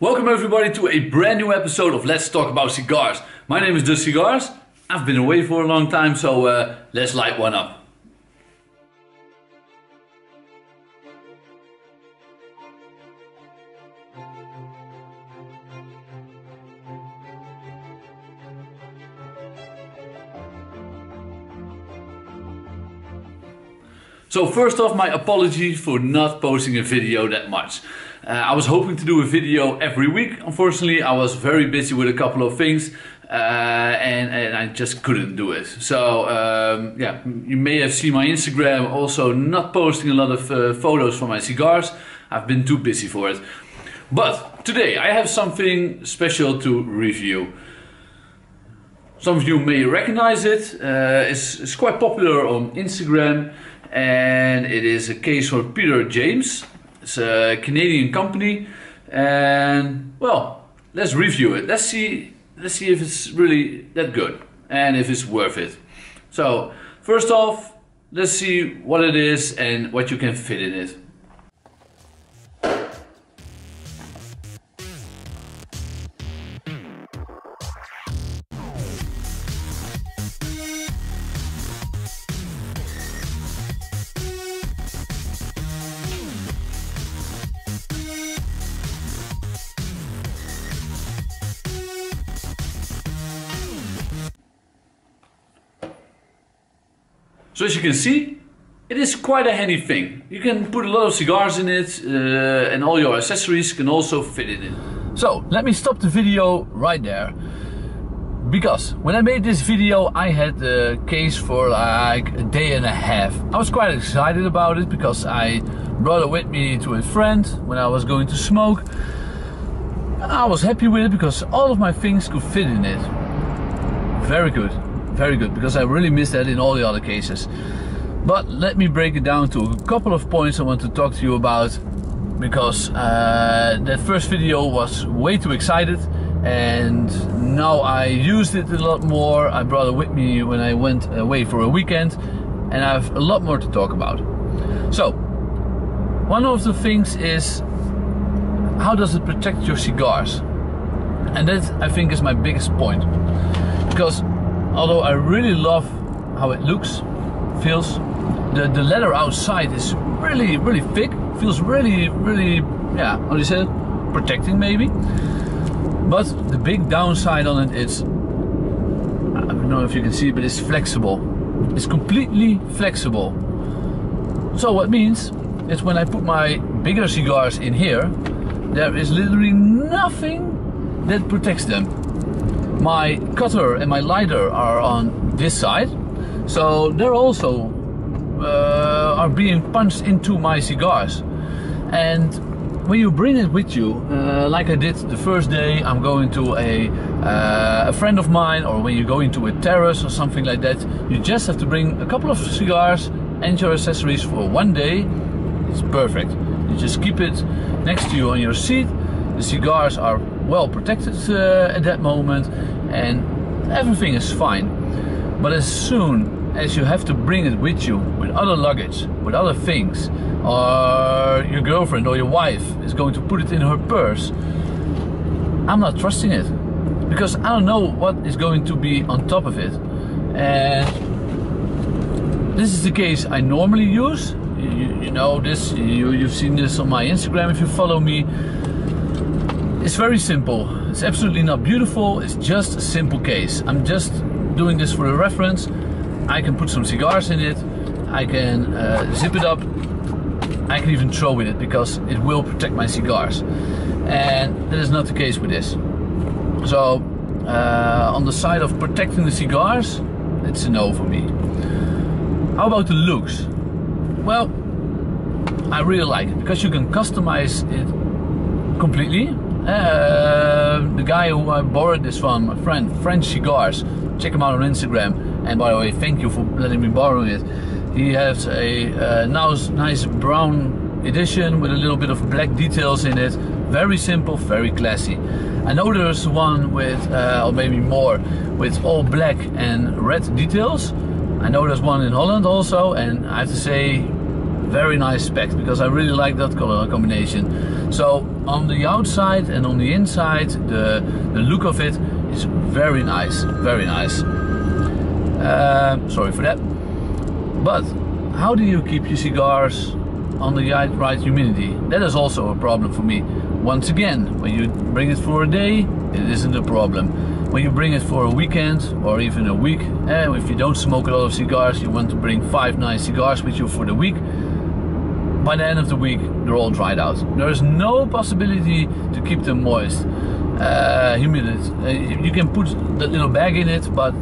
Welcome everybody to a brand new episode of Let's Talk About Cigars. My name is Dutch Cigars. I've been away for a long time, so uh, let's light one up. So first off, my apologies for not posting a video that much. Uh, I was hoping to do a video every week. Unfortunately, I was very busy with a couple of things uh, and, and I just couldn't do it. So um, yeah, you may have seen my Instagram also not posting a lot of uh, photos from my cigars. I've been too busy for it. But today I have something special to review. Some of you may recognize it. Uh, it's, it's quite popular on Instagram and it is a case for Peter James. It's a Canadian company and well, let's review it. Let's see let's see if it's really that good and if it's worth it. So, first off, let's see what it is and what you can fit in it. So as you can see, it is quite a handy thing. You can put a lot of cigars in it uh, and all your accessories can also fit in it. So let me stop the video right there. Because when I made this video I had the case for like a day and a half. I was quite excited about it because I brought it with me to a friend when I was going to smoke. I was happy with it because all of my things could fit in it. Very good very good because I really missed that in all the other cases. But let me break it down to a couple of points I want to talk to you about because uh, that first video was way too excited and now I used it a lot more. I brought it with me when I went away for a weekend and I have a lot more to talk about. So, one of the things is how does it protect your cigars? And that I think is my biggest point because although I really love how it looks, feels. The, the leather outside is really, really thick. Feels really, really, yeah, how do you say it? Protecting maybe. But the big downside on it is, I don't know if you can see, but it's flexible. It's completely flexible. So what means is when I put my bigger cigars in here, there is literally nothing that protects them my cutter and my lighter are on this side. So they're also uh, are being punched into my cigars. And when you bring it with you uh, like I did the first day I'm going to a, uh, a friend of mine or when you go into a terrace or something like that you just have to bring a couple of cigars and your accessories for one day. It's perfect. You just keep it next to you on your seat. The cigars are well protected uh, at that moment and everything is fine. But as soon as you have to bring it with you with other luggage, with other things, or your girlfriend or your wife is going to put it in her purse, I'm not trusting it because I don't know what is going to be on top of it. And this is the case I normally use. You, you know this, you, you've seen this on my Instagram if you follow me. It's very simple. It's absolutely not beautiful. It's just a simple case. I'm just doing this for a reference. I can put some cigars in it. I can uh, zip it up. I can even throw with it because it will protect my cigars. And that is not the case with this. So uh, on the side of protecting the cigars, it's a no for me. How about the looks? Well, I really like it because you can customize it completely uh, the guy who I borrowed this from, my friend, French Cigars. Check him out on Instagram. And by the way, thank you for letting me borrow it. He has a uh, nice, nice brown edition with a little bit of black details in it. Very simple, very classy. I know there's one with, uh, or maybe more, with all black and red details. I know there's one in Holland also, and I have to say, very nice spec because I really like that color combination. So on the outside and on the inside, the, the look of it is very nice, very nice. Uh, sorry for that. But how do you keep your cigars on the right humidity? That is also a problem for me. Once again, when you bring it for a day, it isn't a problem. When you bring it for a weekend or even a week, and eh, if you don't smoke a lot of cigars, you want to bring five nice cigars with you for the week, by the end of the week they're all dried out. There is no possibility to keep them moist, uh, humid. Uh, you can put the little bag in it, but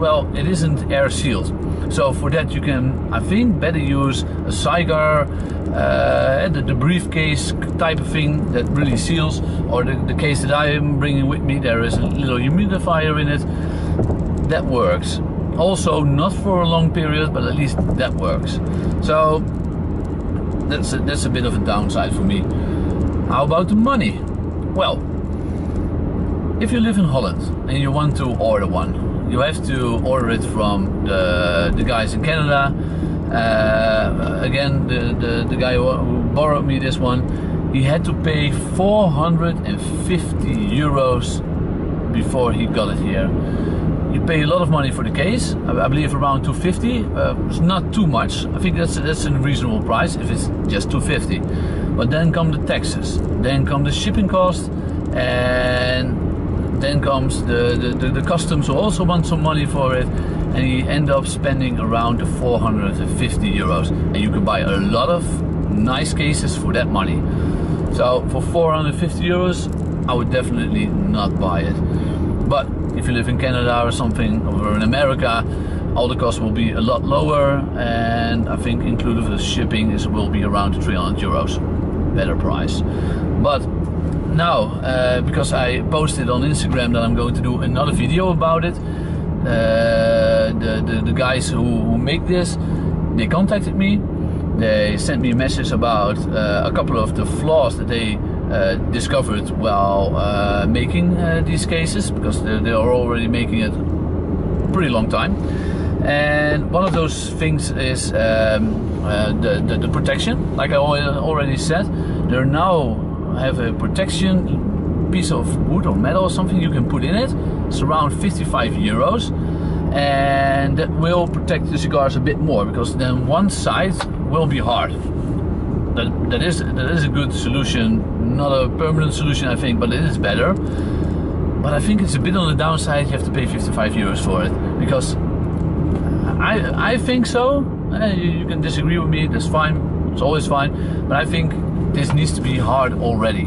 well, it isn't air sealed. So for that you can, I think, better use a cigar, uh, the, the, briefcase type of thing that really seals, or the, the case that I am bringing with me, there is a little humidifier in it. That works. Also not for a long period, but at least that works. So that's a, that's a bit of a downside for me. How about the money? Well, if you live in Holland and you want to order one, you have to order it from the, the guys in Canada. Uh, again, the, the, the guy who borrowed me this one, he had to pay 450 euros before he got it here you pay a lot of money for the case. I, believe around 250. Uh, it's not too much. I think that's that's a reasonable price if it's just 250. But then come the taxes, then come the shipping cost, and then comes the, the, the, the customs who also want some money for it, and you end up spending around the 450 euros, and you can buy a lot of nice cases for that money. So for 450 euros, I would definitely not buy it. But if you live in Canada or something, or in America, all the costs will be a lot lower and I think included with the shipping is will be around 300 euros better price. But now uh, because I posted on Instagram that I'm going to do another video about it uh, the, the, the, guys who, who, make this they contacted me. They sent me a message about uh, a couple of the flaws that they discovered while uh, making uh, these cases because they, they are already making it pretty long time. And one of those things is um, uh, the, the, the, protection. Like I already said they now have a protection piece of wood or metal or something you can put in it. It's around 55 euros. And that will protect the cigars a bit more because then one side will be hard that, that is that is a good solution. Not a permanent solution I think but it is better. But I think it's a bit on the downside you have to pay 55 euros for it because I I think so. Eh, you, can disagree with me that's fine it's always fine. But I think this needs to be hard already.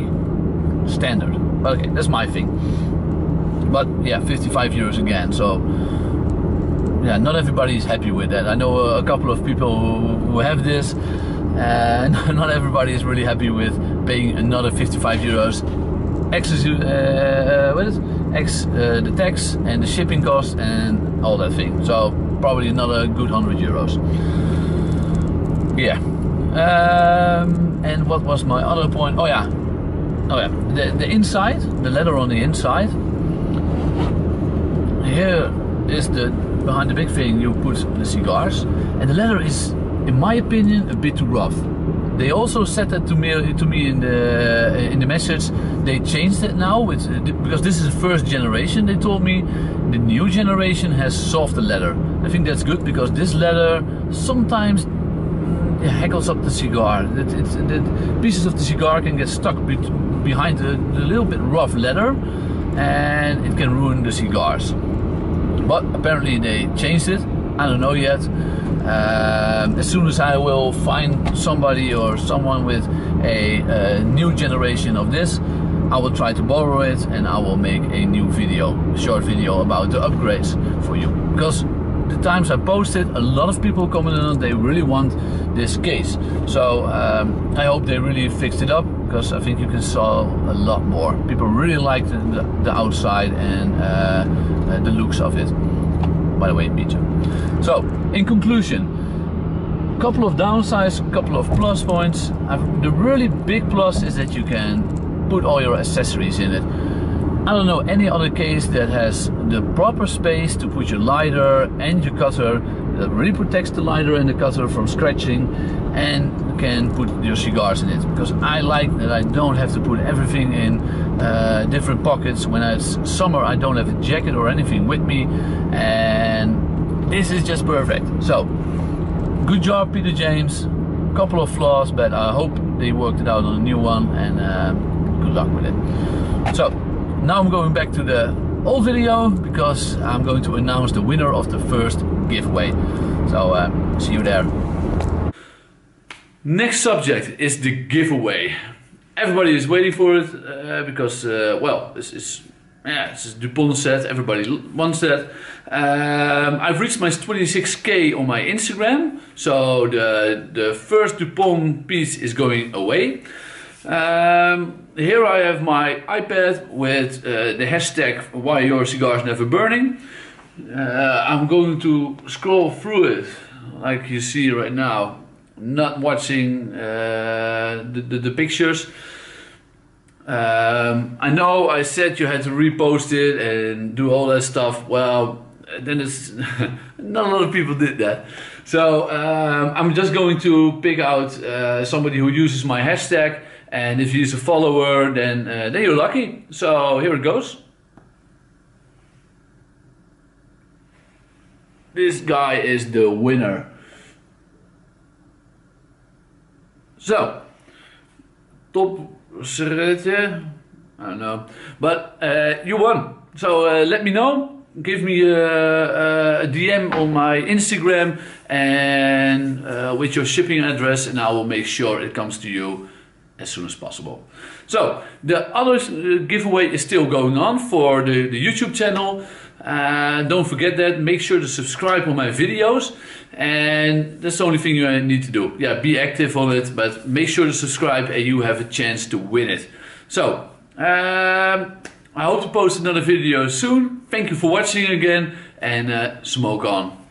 Standard. But okay that's my thing. But yeah 55 euros again so yeah not everybody is happy with that. I know a couple of people who have this and not everybody is really happy with paying another 55 euros excess uh, what is X uh, the tax and the shipping cost and all that thing. So probably another good 100 euros. Yeah. Um, and what was my other point? Oh yeah. Oh yeah. The, the inside the leather on the inside. Here is the behind the big thing you put the cigars. And the leather is in my opinion, a bit too rough. They also said that to me to me in the in the message. They changed it now with because this is the first generation. They told me the new generation has softer leather. I think that's good because this leather sometimes it hackles up the cigar. It, it, the pieces of the cigar can get stuck be behind the little bit rough leather, and it can ruin the cigars. But apparently they changed it. I don't know yet. Um, as soon as I will find somebody or someone with a, a, new generation of this, I will try to borrow it and I will make a new video, short video about the upgrades for you. Because the times I posted, a lot of people commented on they really want this case. So um, I hope they really fixed it up because I think you can sell a lot more. People really like the, the, the outside and uh, uh, the looks of it by the way, Beecher. So, in conclusion, a couple of downsides, a couple of plus points. Uh, the really big plus is that you can put all your accessories in it. I don't know any other case that has the proper space to put your lighter and your cutter that really protects the lighter and the cutter from scratching and can put your cigars in it because I like that I don't have to put everything in uh, different pockets when it's summer I don't have a jacket or anything with me and this is just perfect so good job Peter James couple of flaws but I hope they worked it out on a new one and uh, good luck with it so now I'm going back to the old video because I'm going to announce the winner of the first giveaway. So uh, see you there. Next subject is the giveaway. Everybody is waiting for it uh, because, uh, well, this is yeah, this is Dupont set. Everybody wants that. Um, I've reached my 26k on my Instagram, so the the first Dupont piece is going away. Um, here I have my iPad with uh, the hashtag why your cigars never burning. Uh, I'm going to scroll through it like you see right now, not watching uh, the, the, the, pictures. Um, I know I said you had to repost it and do all that stuff. Well, then it's not a lot of people did that. So um, I'm just going to pick out uh, somebody who uses my hashtag and if he's a follower, then, uh, then you're lucky. So here it goes. This guy is the winner. So, top serretje, I don't know, but uh, you won. So uh, let me know. Give me a, a, DM on my Instagram and uh, with your shipping address, and I will make sure it comes to you as soon as possible. So the other uh, giveaway is still going on for the, the YouTube channel. Uh, don't forget that. Make sure to subscribe on my videos. And that's the only thing you need to do. Yeah, be active on it, but make sure to subscribe and you have a chance to win it. So, um, I hope to post another video soon. Thank you for watching again and uh, smoke on.